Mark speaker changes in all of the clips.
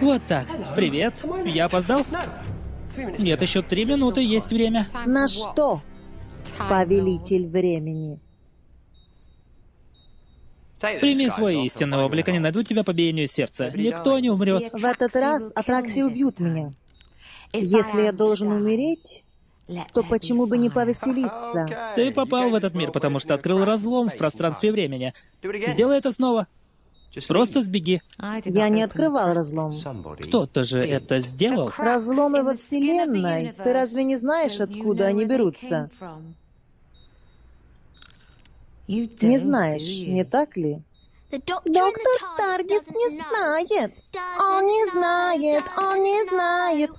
Speaker 1: Вот так. Привет. Я опоздал? Нет, еще три минуты, есть время.
Speaker 2: На что, повелитель времени?
Speaker 1: Прими свой истинный облик, они найдут тебя по биению сердца. Никто не умрет.
Speaker 2: В этот раз Атракси убьют меня. Если я должен умереть, то почему бы не повеселиться?
Speaker 1: Ты попал в этот мир, потому что открыл разлом в пространстве времени. Сделай это снова. Просто сбеги.
Speaker 2: Я не открывал разлом.
Speaker 1: Кто-то же это сделал.
Speaker 2: Разломы во Вселенной. Ты разве не знаешь, откуда они берутся? Не знаешь, не так ли? Доктор Тардис не знает. Он не знает, он не знает.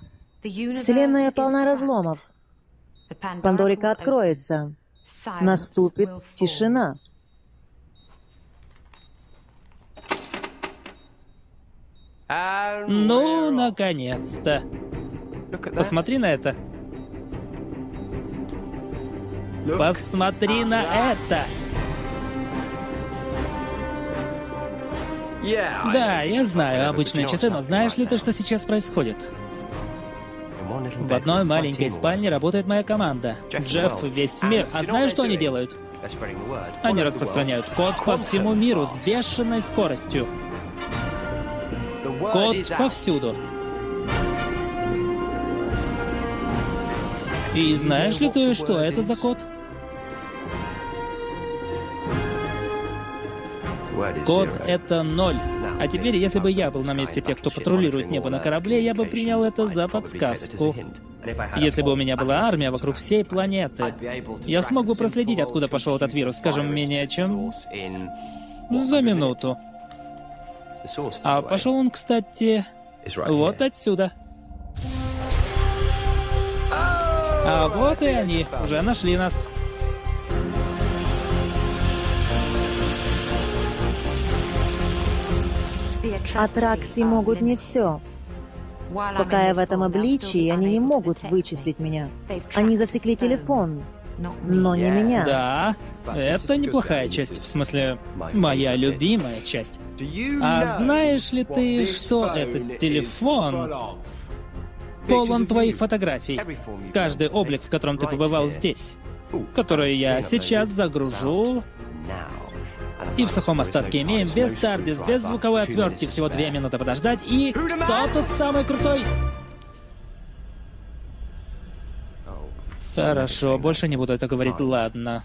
Speaker 2: Вселенная полна разломов. Пандорика откроется. Наступит тишина.
Speaker 1: Ну, наконец-то. Посмотри на это. Посмотри на это. Да, я знаю обычные часы, но знаешь ли ты, что сейчас происходит? В одной маленькой спальне работает моя команда. Джефф весь мир. А знаешь, что они делают? Они распространяют код по всему миру с бешеной скоростью. Код повсюду. И знаешь ли ты, что это за код? Код — это ноль. А теперь, если бы я был на месте тех, кто патрулирует небо на корабле, я бы принял это за подсказку. Если бы у меня была армия вокруг всей планеты, я смог бы проследить, откуда пошел этот вирус, скажем, менее чем за минуту. А пошел он, кстати, вот отсюда. А вот и они, уже нашли нас.
Speaker 2: Атракси могут не все. Пока я в этом обличии, они не могут вычислить меня. Они засекли телефон, но не меня.
Speaker 1: Да, это неплохая часть, в смысле, моя любимая часть. А знаешь ли ты, что этот телефон полон твоих фотографий? Каждый облик, в котором ты побывал здесь, который я сейчас загружу и в сухом остатке имеем без Тардис, без звуковой отвертки, всего две минуты подождать. И кто тут самый крутой? Хорошо, больше не буду это говорить, ладно.